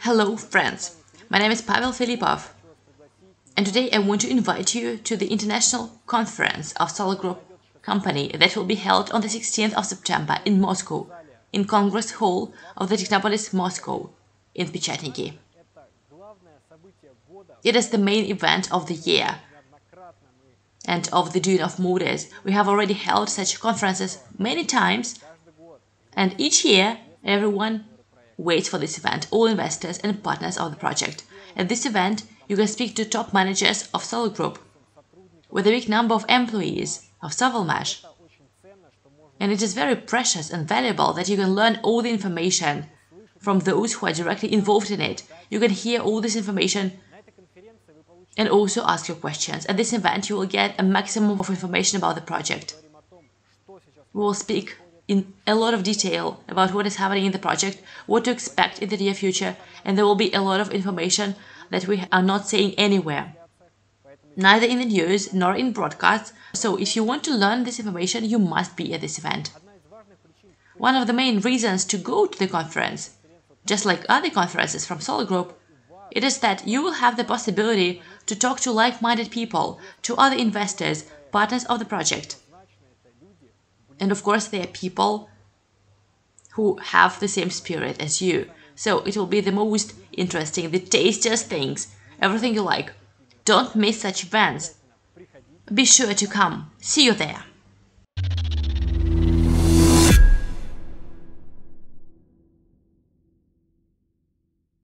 Hello, friends. My name is Pavel Filipov, and today I want to invite you to the international conference of Solar Group company that will be held on the 16th of September in Moscow, in Congress Hall of the Technopolis Moscow in Pechatniki. It is the main event of the year and of the Duyunov's Motors. We have already held such conferences many times, and each year everyone waits for this event, all investors and partners of the project. At this event, you can speak to top managers of Solar Group with a big number of employees of Sovelmash. And it is very precious and valuable that you can learn all the information from those who are directly involved in it. You can hear all this information and also ask your questions. At this event, you will get a maximum of information about the project. We will speak in a lot of detail about what is happening in the project, what to expect in the near future, and there will be a lot of information that we are not saying anywhere, neither in the news nor in broadcasts. So if you want to learn this information, you must be at this event. One of the main reasons to go to the conference, just like other conferences from Solar Group, it is that you will have the possibility to talk to like-minded people, to other investors, partners of the project, and of course, there are people who have the same spirit as you. So it will be the most interesting, the tastiest things, everything you like. Don't miss such events. Be sure to come. See you there.